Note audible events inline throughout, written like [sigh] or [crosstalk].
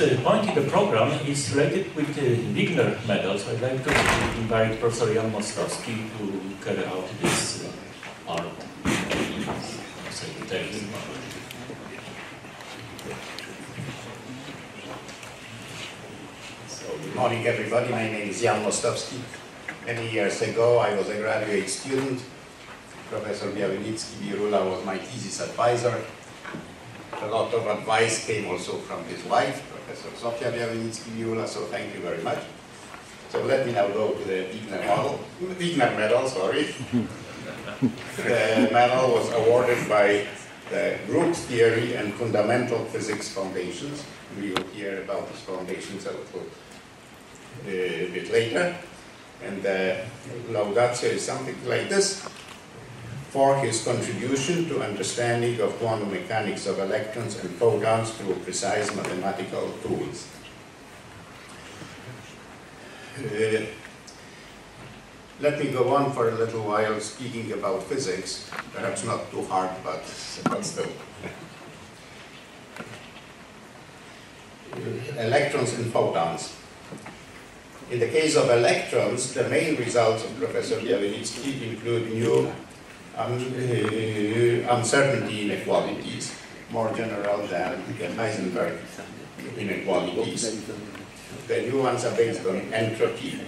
next uh, point in the program is related with the Wigner medal. So I'd like to invite Professor Jan Mostowski to carry out this uh, art. So, good morning everybody, my name is Jan Mostowski. Many years ago I was a graduate student. Professor Białynicki Birula was my thesis advisor a lot of advice came also from his wife, Professor Sofia Białynicka so thank you very much. So let me now go to the Wigner model, Wigner medal, sorry. [laughs] the medal was awarded by the Group Theory and Fundamental Physics Foundations. We will hear about these foundations a little uh, bit later. And the laudatio is something like this for his contribution to understanding of quantum mechanics of electrons and photons through precise mathematical tools. Uh, let me go on for a little while speaking about physics, perhaps not too hard, but, but still. Electrons and photons. In the case of electrons, the main results of Professor Białynicki include new uncertainty inequalities, more general than the Heisenberg inequalities. The new ones are based on entropy,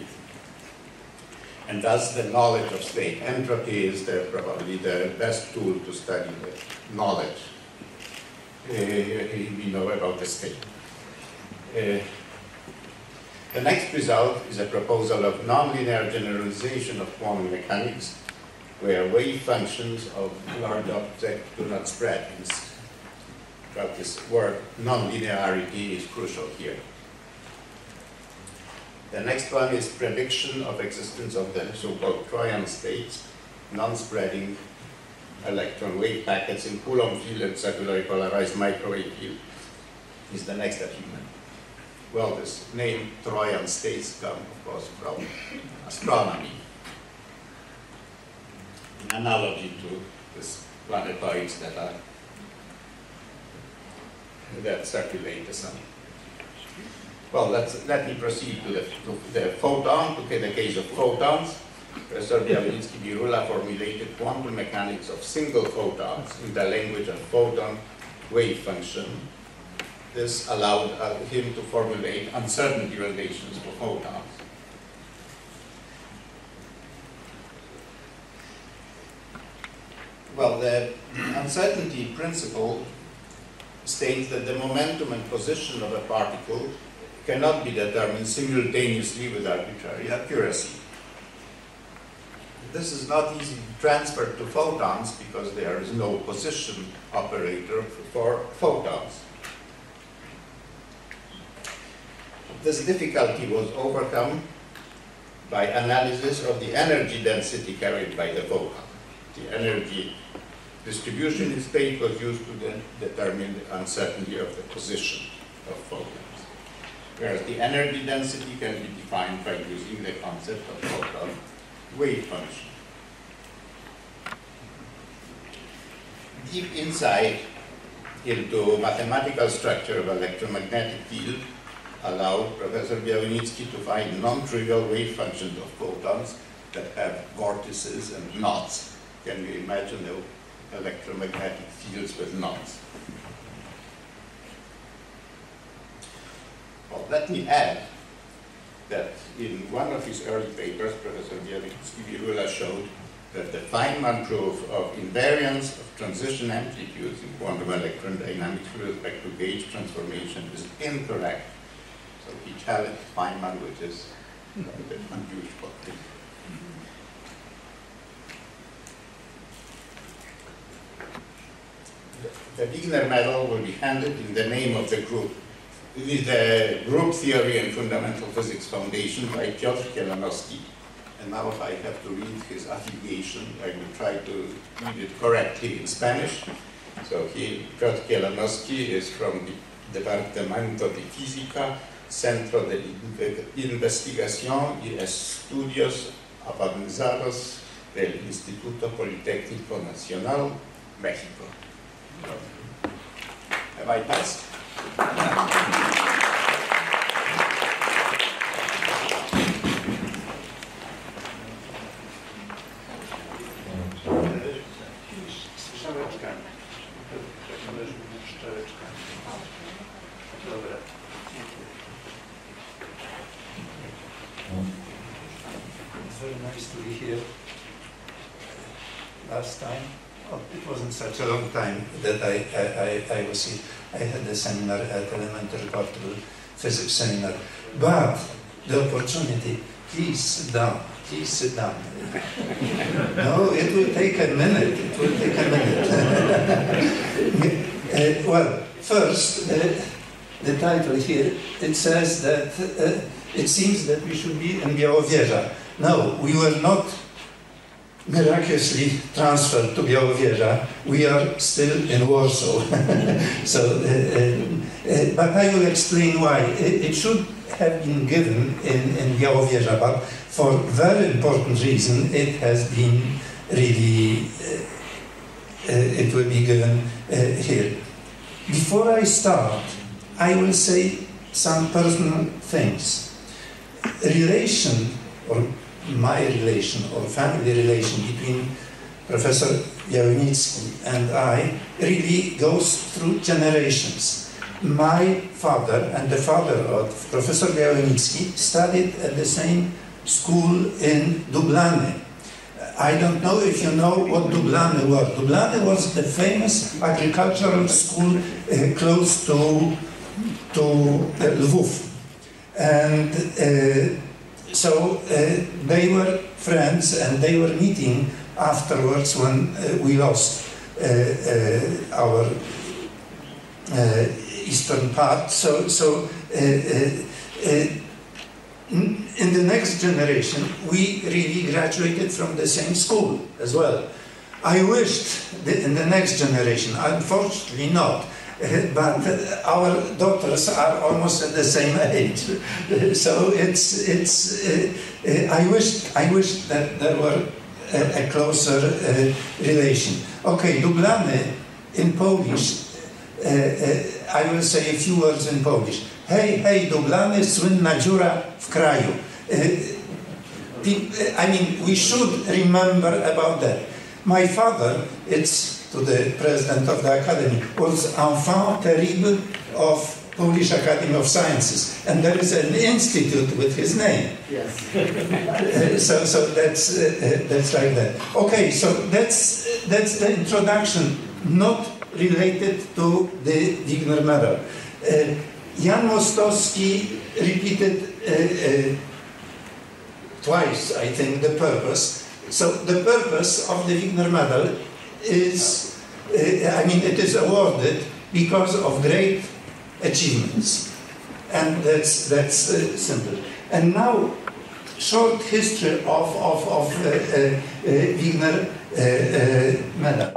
and thus the knowledge of state. Entropy is the, probably the best tool to study the knowledge uh, we know about the state. Uh, the next result is a proposal of nonlinear generalization of quantum mechanics where wave functions of large objects do not spread. But this word nonlinearity is crucial here. The next one is prediction of existence of the so-called Trojan states, non-spreading electron wave packets in Coulomb field and circularly polarized microwave field is the next achievement. Well, this name Trojan states come, of course, from astronomy analogy to these planetoids that are that circulate the sun. Well, let's, let me proceed to the, to the photon, to the case of photons. Professor Białynicki Birula formulated quantum mechanics of single photons in the language of photon wave function. This allowed uh, him to formulate uncertainty relations for photons. Well, the uncertainty principle states that the momentum and position of a particle cannot be determined simultaneously with arbitrary accuracy. This is not easy to transfer to photons because there is no position operator for photons. This difficulty was overcome by analysis of the energy density carried by the photon. The energy distribution in state was used to then determine the uncertainty of the position of photons. Whereas the energy density can be defined by using the concept of photon wave function. Deep insight into mathematical structure of electromagnetic field allowed Professor Białynicki to find non-trivial wave functions of photons that have vortices and knots. Can you imagine the electromagnetic fields with knots. Well, let me add that in one of his early papers, Professor Białynicki showed that the Feynman proof of invariance of transition amplitudes in quantum electrodynamics with respect to gauge transformation is incorrect. So he challenged Feynman, which is a bit unusual. The Wigner Medal will be handed in the name of the group. It is the Group Theory and Fundamental Physics Foundation by Piotr Kielanowski. And now if I have to read his affiliation, I will try to read it correctly in Spanish. So he, Piotr Kielanowski is from the Departamento de Física, Centro de Investigación y Estudios Avanzados del Instituto Politécnico Nacional, México. Have I passed? It's very nice to be here last time such a long time that I, I, I, I was. I had a seminar at elementary particle physics seminar. But the opportunity, please sit down, please sit down. [laughs] no, it will take a minute, it will take a minute. [laughs] uh, well, first, uh, the title here, it says that uh, it seems that we should be in Białowieża. No, we were not miraculously transferred to Białowieża. We are still in Warsaw. [laughs] so, uh, uh, but I will explain why. It, it, should have been given in, in Białowieża, but for very important reason, it has been really, it will be given here. Before I start, I will say some personal things. Relation, or my relation, or family relation between Professor Białynicki and I really goes through generations. My father and the father of Professor Białynicki studied at the same school in Dublany. I don't know if you know what Dublany was. Dublany was the famous agricultural school uh, close to to uh. And uh, so uh, they were friends and they were meeting afterwards when uh, we lost uh, uh, our eastern part. So, so in the next generation, we really graduated from the same school as well. I wished in the next generation, unfortunately not, [laughs] but our daughters are almost at the same [laughs] age. So it's, it's, uh, I wish, I wish that there were a, a closer uh, relation. Okay, Dublany in Polish, uh, I will say a few words in Polish. Hej, hej, Dublany, słynna dziura w kraju. I mean, we should remember about that. My father, it's to the president of the academy, was enfant terrible of Polish Academy of Sciences, and there is an institute with his name. Yes. uh, [laughs] so, so that's uh, that's like that. Okay, so that's that's the introduction, not related to the Wigner Medal. Uh, Jan Mostowski repeated uh, uh, twice, I think, the purpose. So the purpose of the Wigner Medal is, uh, I mean, it is awarded because of great achievements. And that's, that's uh, simple. And now, short history of, of, of eh, uh, Wigner medal.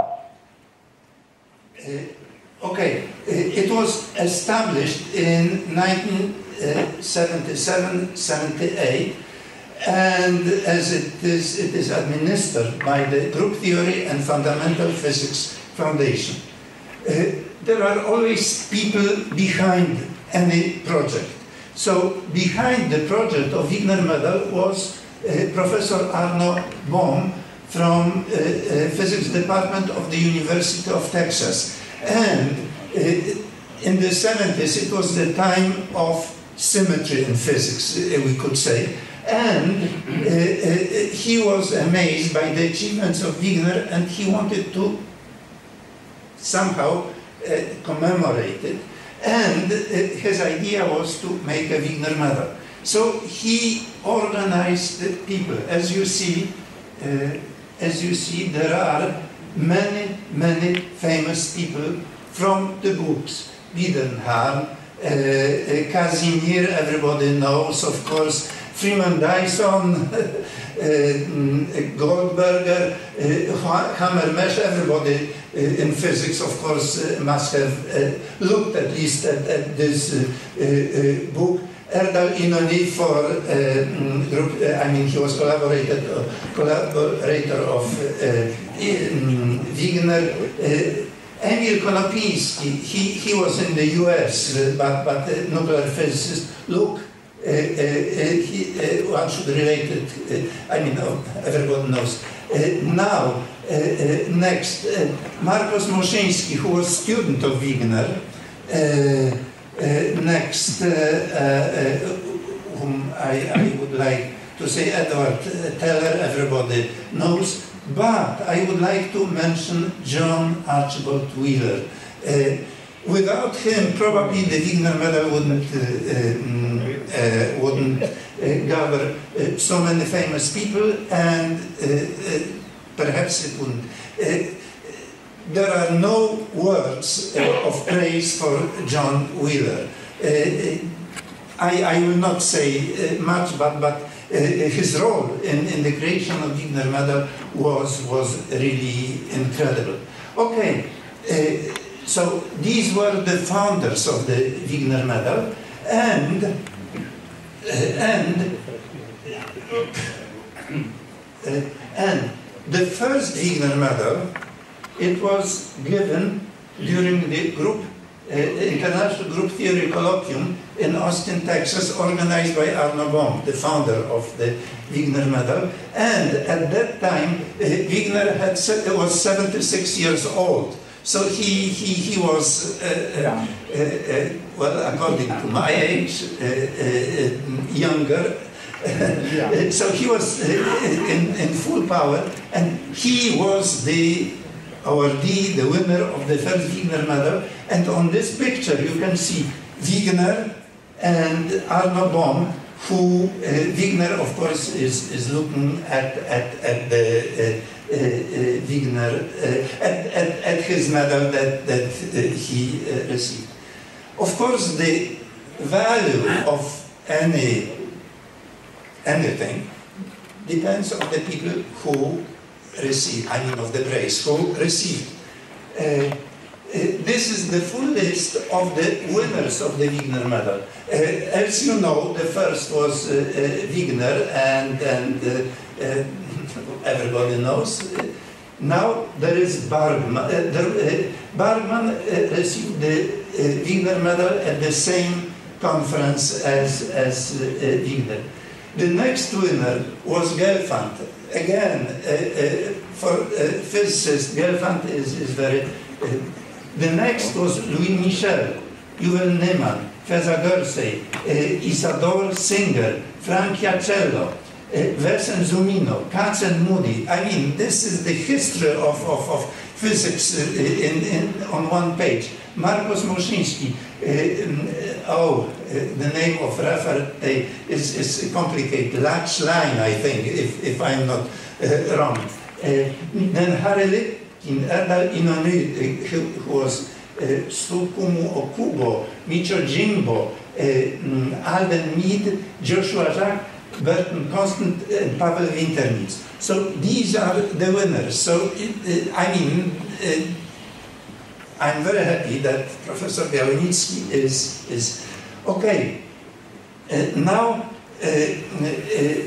okay, it was established in 1977-78 and as it is, it is administered by the Group Theory and Fundamental Physics Foundation. Uh, there are always people behind any project. So behind the project of Wigner Medal was uh, Professor Arno Bohm from uh, uh Physics Department of the University of Texas. And uh, in the 70s, it was the time of symmetry in physics, uh, we could say. And uh, uh, he was amazed by the achievements of Wigner and he wanted to somehow uh, commemorate it. And his idea was to make a Wigner medal. So he organized the people. As you see, uh, as you see, there are many, many famous people from the books. Biedenharn, uh, uh, Casimir, everybody knows, of course, Freeman Dyson, uh, [laughs] Goldberger, eh, uh, Hamermesh, everybody in physics, of course, must have looked at least at, at this book. Erdal Inonu for uh, group, uh, I mean, he was collaborated, uh, collaborator of um, Wigner. Emil Konopinski, he, he was in the US, but, but nuclear physicist. Look, he, one should relate it, I mean, everyone knows. now, next, Marcos Moshinsky, who was student of Wigner, next, whom I, I would like to say Edward Teller, everybody knows, but I would like to mention John Archibald Wheeler. Uh, without him, probably the Wigner Medal wouldn't, uh, um, uh, wouldn't uh, gather uh, so many famous people, and perhaps it wouldn't there are no words uh, of praise for John Wheeler. Uh, I, I, will not say uh, much, but, but his role in, in, the creation of Wigner Medal was, was really incredible. Okay, so these were the founders of the Wigner Medal, and and and the first Wigner Medal it was given during the group, uh, International Group Theory Colloquium in Austin, Texas, organized by Arno Bohm, the founder of the Wigner Medal. And at that time, uh, Wigner had, was 76 years old. So he, he, he was, uh, uh, uh, uh well, according to my age, younger. yeah. [laughs] so he was in, in full power, and he was the awardee, the winner of the first Wigner medal. And on this picture, you can see Wigner and Arno Bohm, who uh, Wigner, of course, is, is looking at, at, at the uh Wigner, uh, at, at, at his medal that, that uh, he received. Of course, the value of any anything depends on the people who receive, I mean of the praise, who received. Uh, uh, this is the full list of the winners of the Wigner Medal. Uh, as you know, the first was Wigner, and, and everybody knows. Now there is Bargmann. Uh, the, uh, Bargmann uh, received the Wigner Medal at the same conference as, as Wigner. The next winner was Gelfand, again, uh, uh, for uh, physicists, Gelfand is, is very... the next was Louis Michel, Yuval Ne'eman, Feza Gursey, Isadore Singer, Frank Iachello, uh, Zumino, Kac and Moody. I mean, this is the history of, of, of physics in, in, on one page. Marcos Moshinsky, uh, oh, uh, the name of referee is, is complicated. Latch line, I think, if, if I'm not uh, wrong. then Harry Lipkin, Erdal Inonu, who, was Susumu Okubo, Michio Jimbo, mm, Alden Mead, Joshua Zak, Bertram Kostant, and Pavel Winternitz. So these are the winners. So, it, I mean, I'm very happy that Professor Białynicki is, is okay. Uh, now, uh, uh,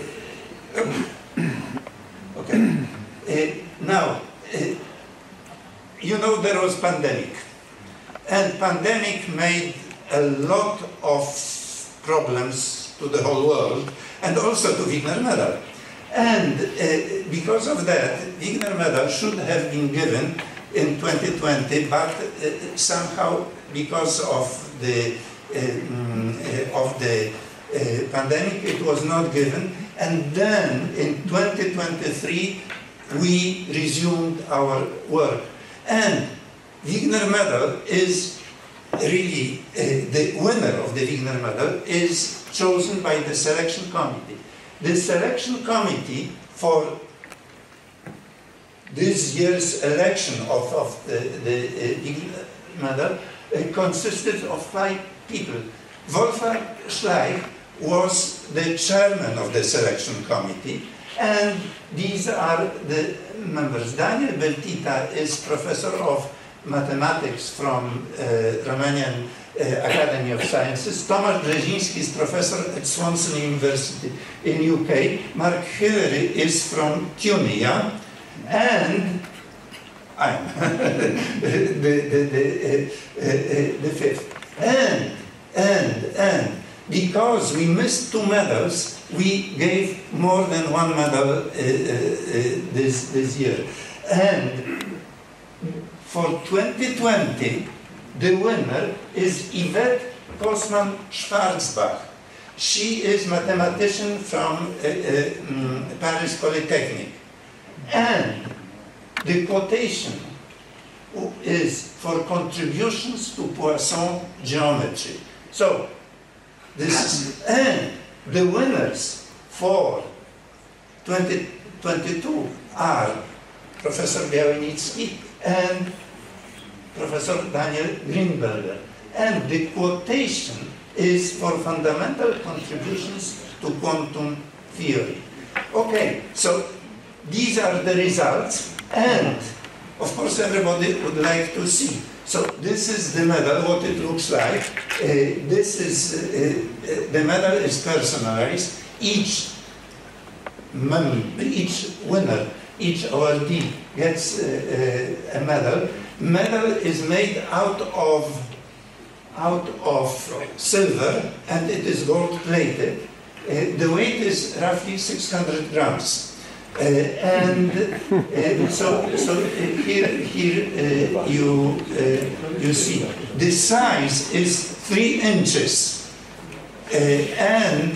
[coughs] okay. Uh, now, uh, you know there was pandemic. And pandemic made a lot of problems to the whole world and also to Wigner Medal. And uh, because of that, Wigner Medal should have been given in 2020, but uh, somehow because of the um, of the uh, pandemic, it was not given. And then in 2023, we resumed our work. And Wigner Medal is really uh, the winner of the Wigner Medal is chosen by the selection committee. The selection committee for this year's election of, of the, the uh, medal uh, consisted of five people. Wolfgang Schleich was the chairman of the selection committee, and these are the members. Daniel Beltita is professor of mathematics from Romanian Academy of Sciences. Tomasz Brzeziński is professor at Swansea University in UK. Mark Hillery is from yeah? and I'm [laughs] the, the, the, the fifth. And, and, and, because we missed two medals, we gave more than one medal uh, uh, uh this, this year. And for 2020, the winner is Yvette Kosmann Schwarzbach. She is mathematician from uh, uh, um, Paris Polytechnic. And the quotation is for contributions to Poisson geometry. So, this is, and the winners for 2022 are Professor Białynicki and Professor Daniel Greenberger. And the quotation is for fundamental contributions to quantum theory. Okay, so these are the results, and of course everybody would like to see. So this is the medal, what it looks like. Uh, this is, uh, uh, the medal is personalized. Each mem each winner, each awardee gets uh, uh, a medal. Medal is made out of out of silver and it is gold plated. Uh, the weight is roughly 600 grams. Uh, and uh, so, so here, here uh, you, you see the size is three inches and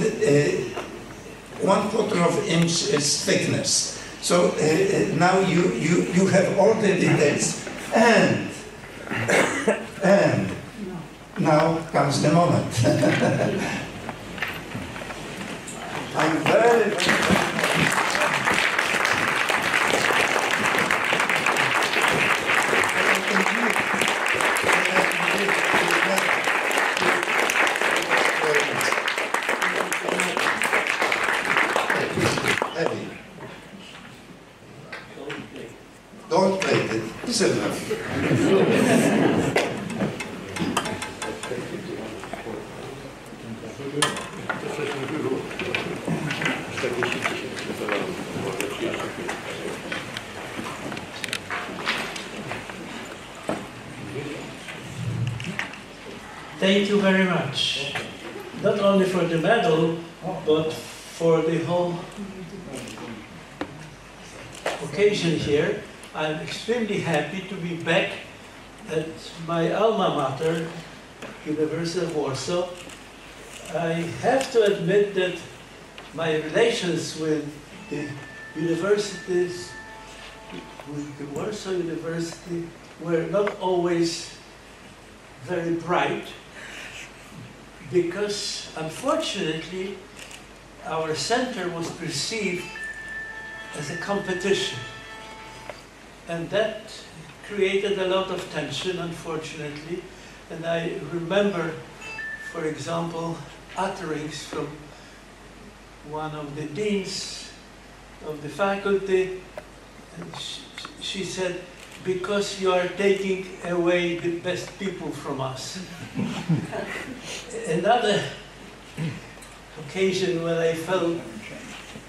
one quarter of inch is thickness. So uh, uh, now you, you, you have all the details and [coughs] and now comes the moment. [laughs] I'm very Thank you very much. Not only for the medal, but for the whole occasion here. I'm extremely happy to be back at my alma mater, University of Warsaw. I have to admit that my relations with the universities, with the Warsaw University, were not always very bright because unfortunately our center was perceived as a competition. And that created a lot of tension, unfortunately. And I remember, for example, utterings from one of the deans of the faculty. She, she said, because you are taking away the best people from us. [laughs] Another occasion when I felt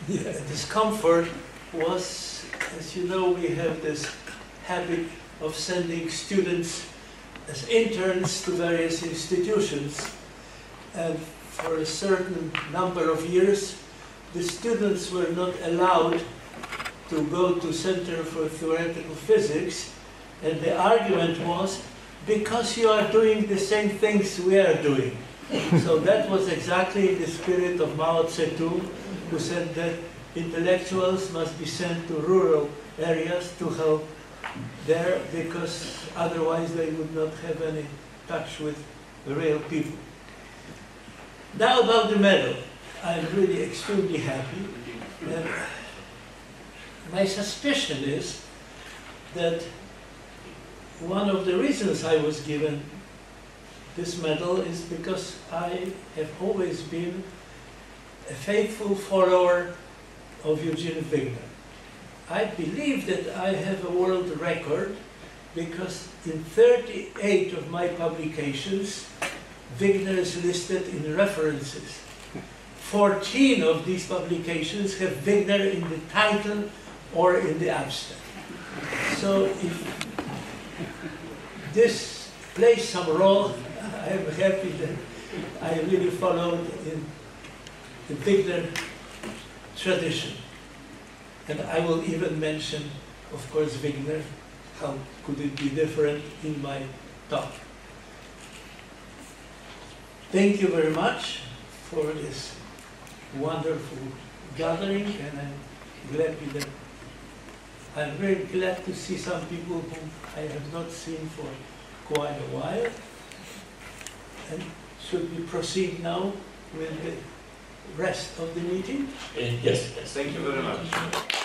discomfort was, as you know, we have this habit of sending students as interns to various institutions. And for a certain number of years, the students were not allowed to go to Center for Theoretical Physics, and the argument was, because you are doing the same things we are doing. [laughs] so that was exactly the spirit of Mao Zedong, who said that intellectuals must be sent to rural areas to help there, because otherwise they would not have any touch with the real people. Now about the medal. I'm really extremely happy. And my suspicion is that one of the reasons I was given this medal is because I have always been a faithful follower of Eugene Wigner. I believe that I have a world record because in 38 of my publications, Wigner is listed in references. 14 of these publications have Wigner in the title or in the abstract. So if this plays some role, [laughs] I am happy that I really followed in the Wigner tradition. And I will even mention, of course, Wigner. How could it be different in my talk? Thank you very much for this wonderful gathering, and I'm glad that I'm very glad to see some people whom I have not seen for quite a while. And should we proceed now with the rest of the meeting? Uh, yes, yes. Thank you very much.